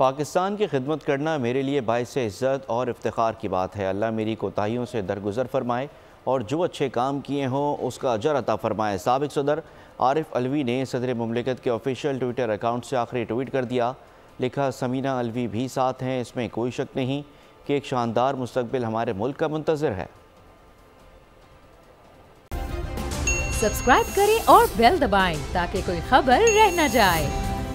पाकिस्तान की खिदमत करना मेरे लिए बायस इज़्ज़त और इफ्तार की बात है। अल्लाह मेरी कोताहीियों से दरगुजर फरमाए और जो अच्छे काम किए हों, उसका अजर अता फरमाए। सबक सदर आरिफ अलवी ने सदर ममलिकत के ऑफिशियल ट्विटर अकाउंट से आखिरी ट्वीट कर दिया। लिखा, समीना अलवी भी साथ हैं, इसमें कोई शक नहीं कि एक शानदार मुस्तबिल हमारे मुल्क का मुंतजर है। सब्सक्राइब करें और बेल दबाएँ ताकि कोई खबर रह न जाए।